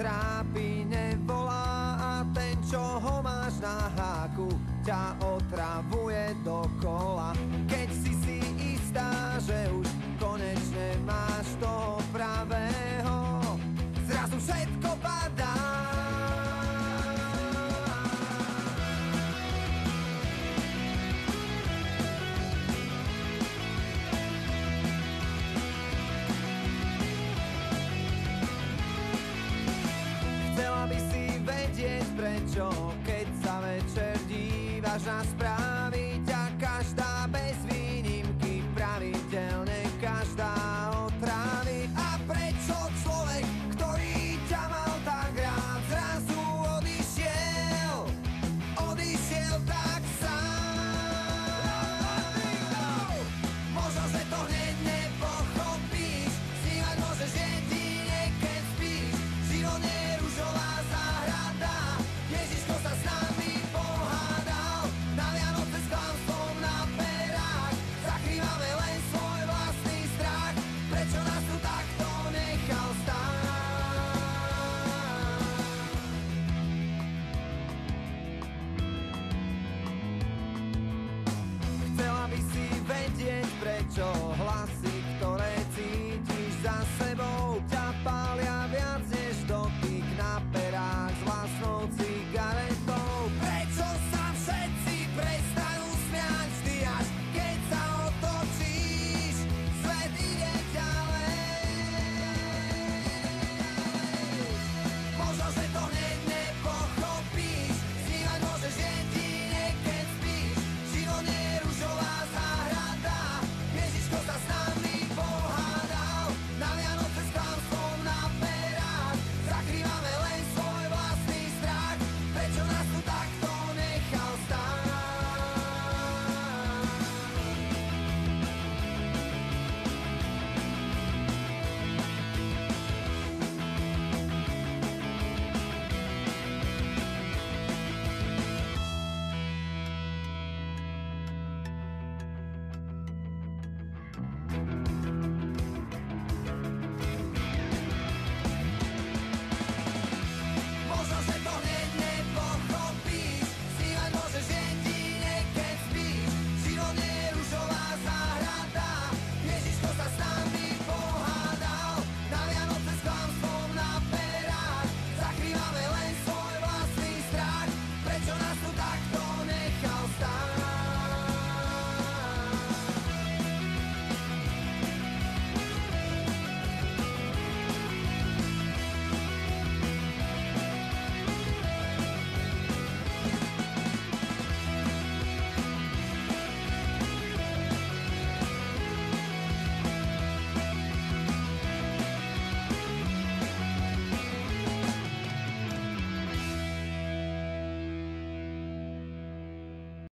trápi, nevolá a ten, čo ho máš na háku, ťa Twarz sprawia